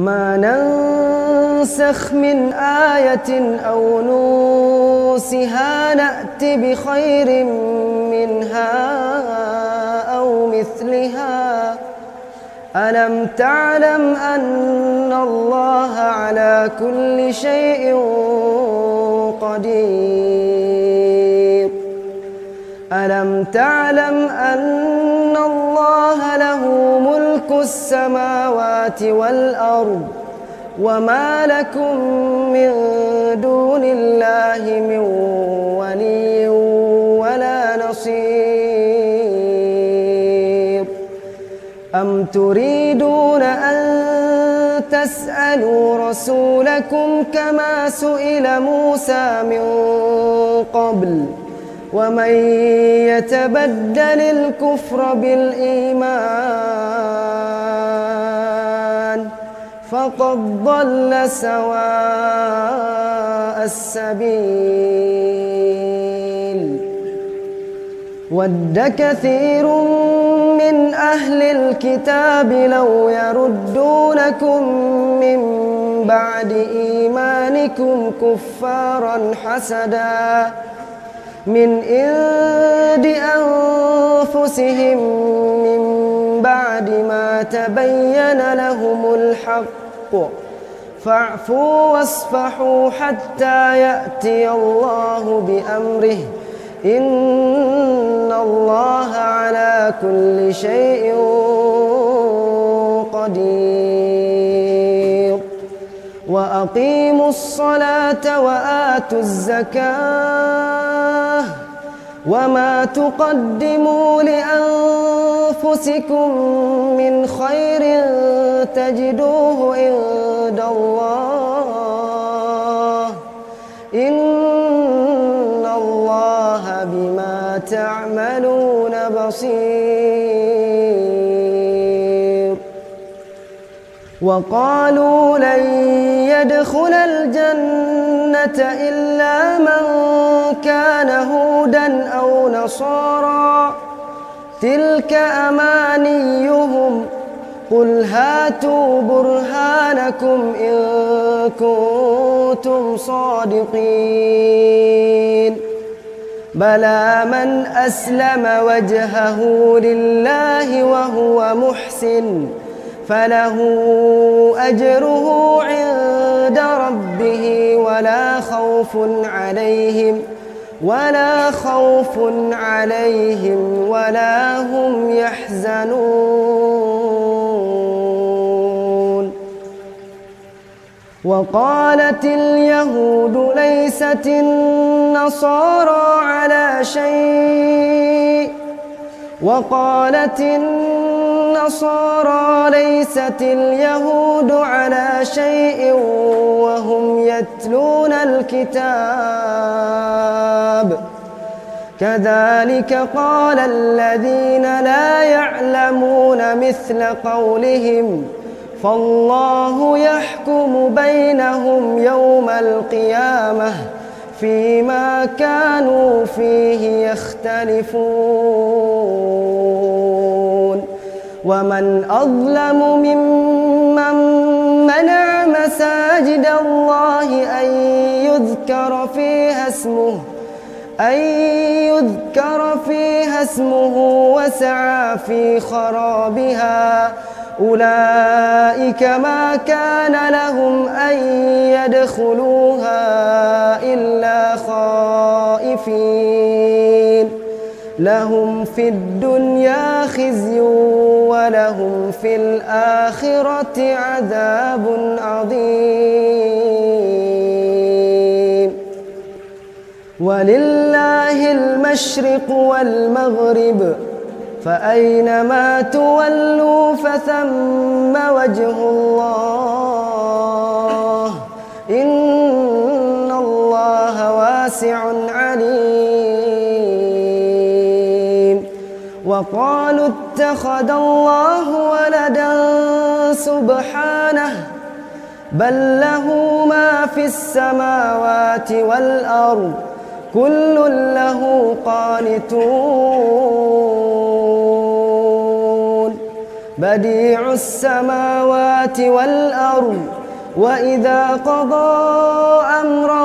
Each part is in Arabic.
ما ننسخ من آية أو نوسها نأت بخير منها أو مثلها. ألم تعلم أن الله على كل شيء قدير؟ ألم تعلم أن الله له ملك السماوات والأرض وما لكم من دون الله من ولي ولا نصير. أم تريدون أن تسألوا رسولكم كما سئل موسى من قبل؟ ومن يتبدل الكفر بالإيمان فقد ضل سواء السبيل. ود كثير من أهل الكتاب لو يردونكم من بعد إيمانكم كفارا حسدا من عند أنفسهم من بعد ما تبين لهم الحق. فاعفوا واصفحوا حتى يأتي الله بأمره. إن الله على كل شيء قدير. وأقيموا الصلاة وآتوا الزكاة. وما تقدموا لأنفسكم من خير تجدوه عند الله إن الله بما تعملون بصير وقالوا لن يدخل الجنة إلا من كان هودا أو نصارى تلك أمانيهم. قل هاتوا برهانكم إن كنتم صادقين. بلى من أسلم وجهه لله وهو محسن. فله أجره عند ربه ولا خوف عليهم ولا خوف عليهم ولا هم يحزنون. وقالت اليهود ليست النصارى على شيء. وقالت النصارى ليست اليهود على شيء وهم يتلون الكتاب. كذلك قال الذين لا يعلمون مثل قولهم فالله يحكم بينهم يوم القيامة فيما كانوا فيه يختلفون. ومن أظلم ممن منع مساجد الله أن يذكر فيها اسمه أن يذكر فيها اسمه وسعى في خرابها. أولئك ما كان لهم أن يدخلوها إلا خائفين. لهم في الدنيا خزي ولهم في الآخرة عذاب عظيم. ولله المشرق والمغرب فأينما تولوا فثم وجه الله وقالوا اتخذ الله ولدا سبحانه بل له ما في السماوات والأرض كل له قانتون. بديع السماوات والأرض وإذا قضى أمرا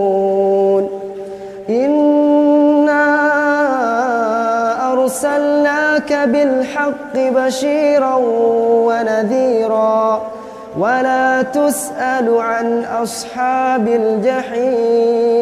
بالحق بشيرا ونذيرا ولا تسأل عن أصحاب الجحيم.